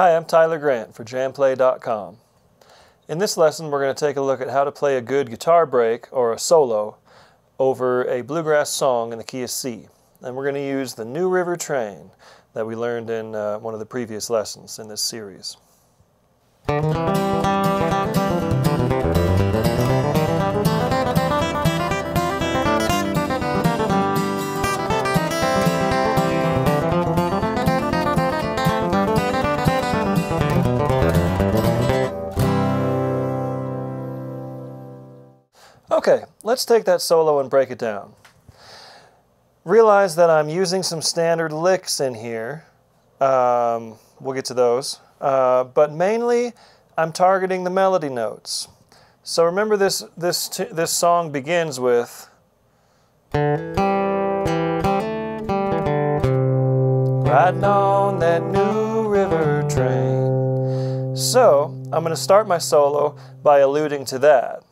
Hi, I'm Tyler Grant for jamplay.com. In this lesson, we're going to take a look at how to play a good guitar break or a solo over a bluegrass song in the key of C. And we're going to use the New River Train that we learned in uh, one of the previous lessons in this series. Let's take that solo and break it down. Realize that I'm using some standard licks in here. Um, we'll get to those. Uh, but mainly, I'm targeting the melody notes. So remember this, this, this song begins with Riding on that new river train. So I'm going to start my solo by alluding to that.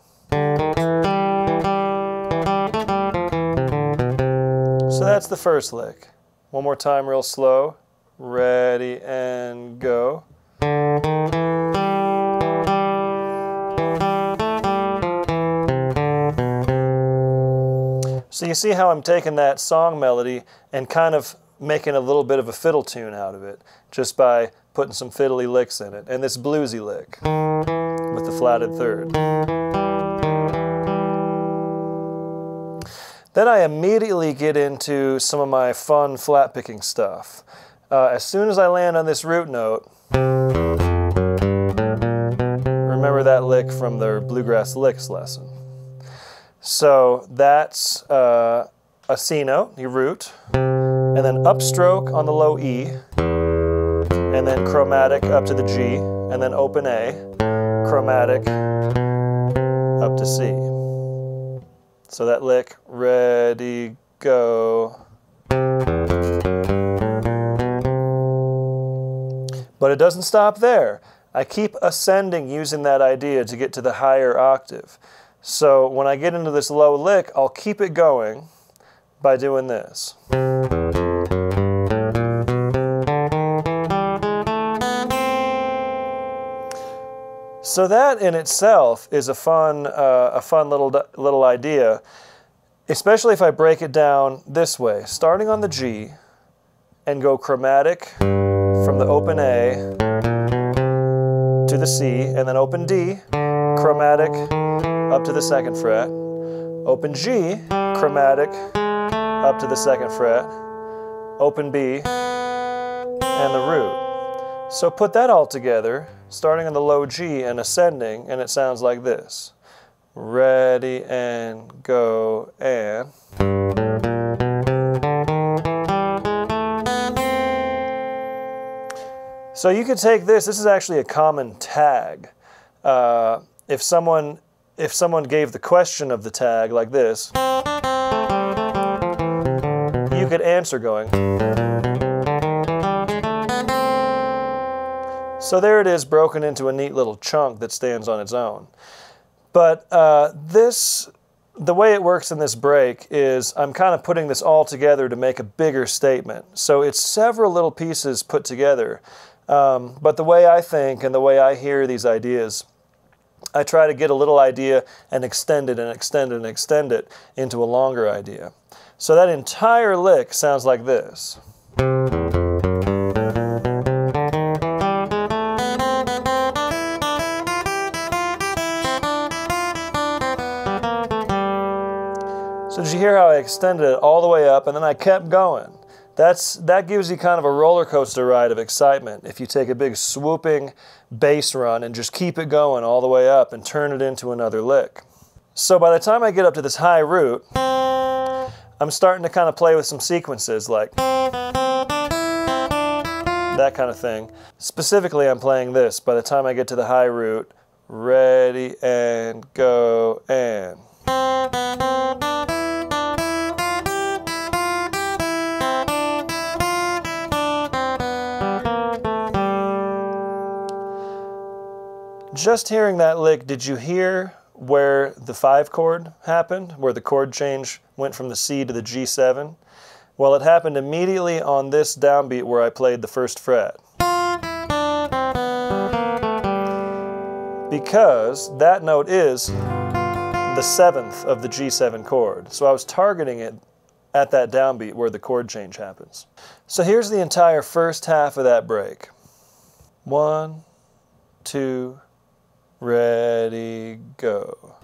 That's the first lick. One more time, real slow. Ready and go. So you see how I'm taking that song melody and kind of making a little bit of a fiddle tune out of it just by putting some fiddly licks in it. And this bluesy lick with the flatted third. Then I immediately get into some of my fun flat picking stuff. Uh, as soon as I land on this root note, remember that lick from the bluegrass licks lesson. So that's uh, a C note, your root, and then upstroke on the low E, and then chromatic up to the G, and then open A, chromatic up to C. So that lick, ready, go. But it doesn't stop there. I keep ascending using that idea to get to the higher octave. So when I get into this low lick, I'll keep it going by doing this. So that in itself is a fun, uh, a fun little, little idea, especially if I break it down this way, starting on the G and go chromatic from the open A to the C, and then open D, chromatic up to the second fret, open G, chromatic up to the second fret, open B, and the root. So put that all together, starting on the low G and ascending, and it sounds like this. Ready and go and. So you could take this, this is actually a common tag. Uh, if someone if someone gave the question of the tag like this, you could answer going. So there it is broken into a neat little chunk that stands on its own. But uh, this, the way it works in this break is I'm kind of putting this all together to make a bigger statement. So it's several little pieces put together. Um, but the way I think and the way I hear these ideas, I try to get a little idea and extend it and extend it and extend it into a longer idea. So that entire lick sounds like this. Extended it all the way up and then I kept going? That's, that gives you kind of a roller coaster ride of excitement if you take a big swooping bass run and just keep it going all the way up and turn it into another lick. So by the time I get up to this high root, I'm starting to kind of play with some sequences like that kind of thing. Specifically, I'm playing this by the time I get to the high root. Ready and go and. Just hearing that lick, did you hear where the five chord happened, where the chord change went from the C to the G7? Well, it happened immediately on this downbeat where I played the first fret. because that note is the seventh of the G7 chord. So I was targeting it at that downbeat where the chord change happens. So here's the entire first half of that break. One, two, ready, go.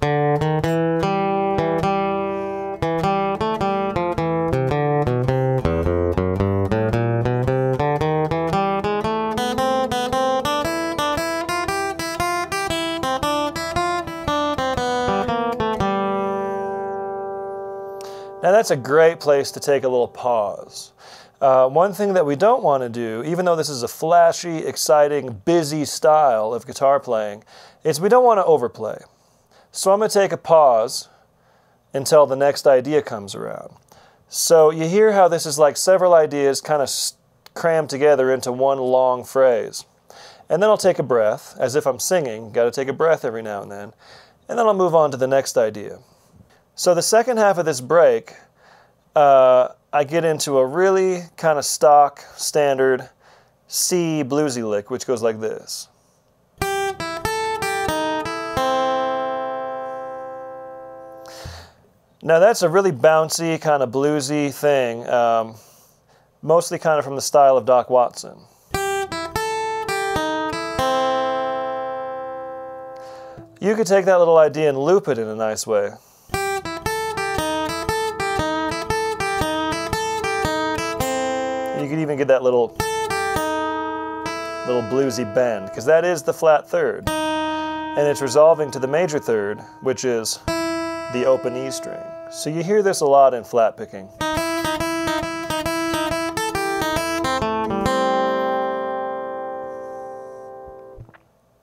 Now that's a great place to take a little pause. Uh, one thing that we don't want to do, even though this is a flashy, exciting, busy style of guitar playing, is we don't want to overplay. So I'm going to take a pause until the next idea comes around. So you hear how this is like several ideas kind of crammed together into one long phrase. And then I'll take a breath, as if I'm singing, got to take a breath every now and then. And then I'll move on to the next idea. So the second half of this break, uh, I get into a really kind of stock, standard C bluesy lick, which goes like this. Now that's a really bouncy, kind of bluesy thing, um, mostly kind of from the style of Doc Watson. You could take that little idea and loop it in a nice way. Get that little little bluesy bend, because that is the flat third. And it's resolving to the major third, which is the open E string. So you hear this a lot in flat picking.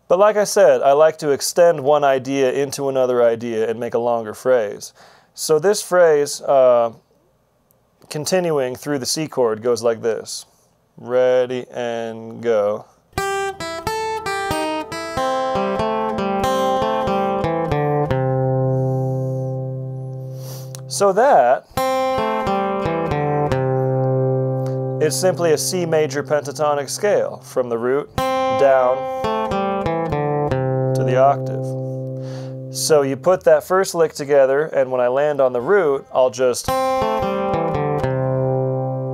But like I said, I like to extend one idea into another idea and make a longer phrase. So this phrase, uh, continuing through the C chord goes like this. Ready and go. So that is simply a C major pentatonic scale from the root down to the octave. So you put that first lick together, and when I land on the root, I'll just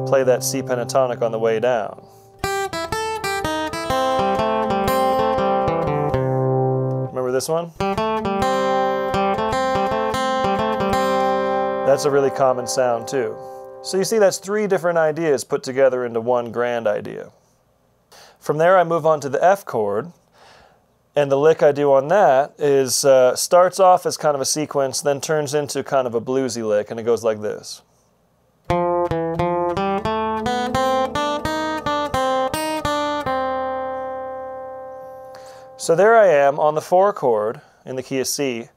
play that C pentatonic on the way down. Remember this one? That's a really common sound too. So you see that's three different ideas put together into one grand idea. From there I move on to the F chord, and the lick I do on that is uh, starts off as kind of a sequence, then turns into kind of a bluesy lick, and it goes like this. So there I am on the four chord in the key of C.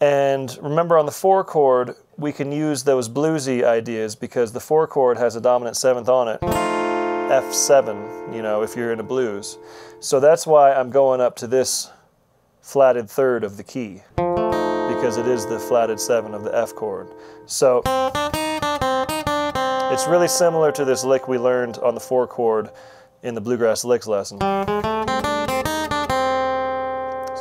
And remember on the four chord, we can use those bluesy ideas because the four chord has a dominant seventh on it. F7, you know, if you're in a blues. So that's why I'm going up to this flatted third of the key because it is the flatted seven of the F chord. So it's really similar to this lick we learned on the four chord in the bluegrass licks lesson.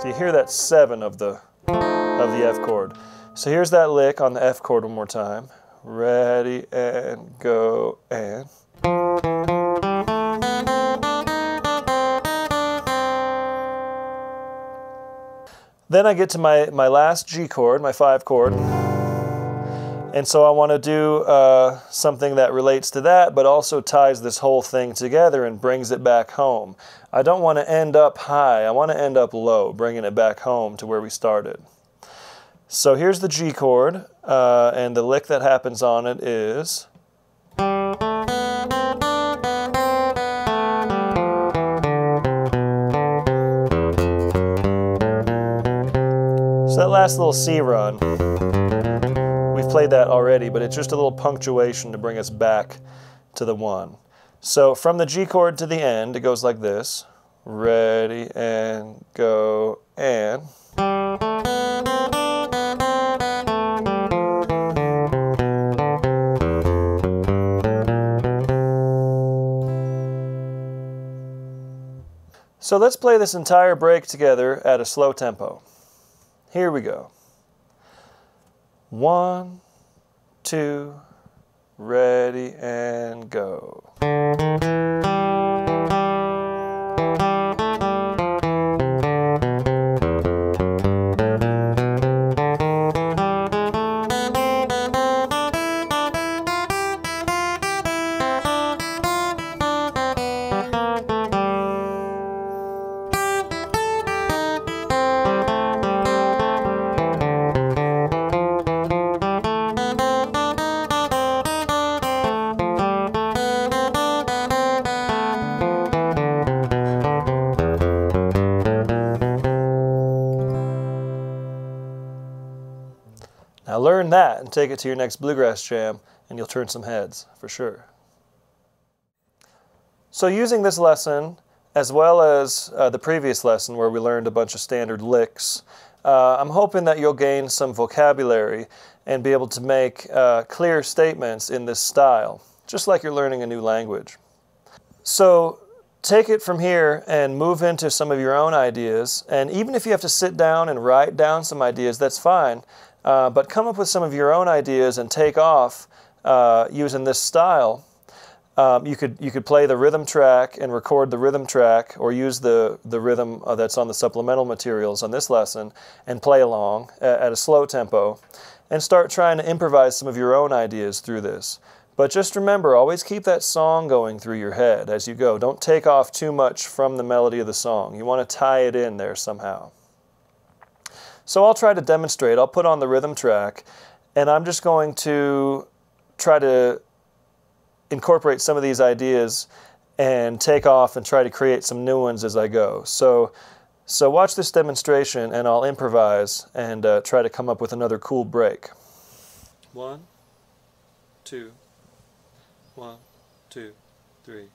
So you hear that seven of the of the F chord. So here's that lick on the F chord one more time. Ready and go and. Then I get to my, my last G chord, my five chord. And so I want to do uh, something that relates to that, but also ties this whole thing together and brings it back home. I don't want to end up high. I want to end up low, bringing it back home to where we started. So here's the G chord, uh, and the lick that happens on it is. So that last little C run played that already, but it's just a little punctuation to bring us back to the one. So from the G chord to the end, it goes like this. Ready and go and. So let's play this entire break together at a slow tempo. Here we go. One, two, ready, and go. Now learn that and take it to your next bluegrass jam, and you'll turn some heads for sure. So, using this lesson, as well as uh, the previous lesson where we learned a bunch of standard licks, uh, I'm hoping that you'll gain some vocabulary and be able to make uh, clear statements in this style, just like you're learning a new language. So, take it from here and move into some of your own ideas. And even if you have to sit down and write down some ideas, that's fine. Uh, but come up with some of your own ideas and take off uh, using this style. Um, you could you could play the rhythm track and record the rhythm track, or use the the rhythm uh, that's on the supplemental materials on this lesson and play along at, at a slow tempo, and start trying to improvise some of your own ideas through this. But just remember, always keep that song going through your head as you go. Don't take off too much from the melody of the song. You want to tie it in there somehow. So I'll try to demonstrate. I'll put on the rhythm track, and I'm just going to try to incorporate some of these ideas and take off and try to create some new ones as I go. So, so watch this demonstration, and I'll improvise and uh, try to come up with another cool break. One, two, one, two, three.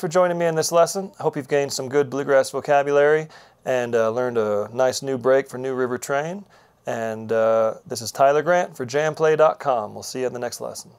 For joining me in this lesson. I hope you've gained some good bluegrass vocabulary and uh, learned a nice new break for New River Train. And uh, this is Tyler Grant for jamplay.com. We'll see you in the next lesson.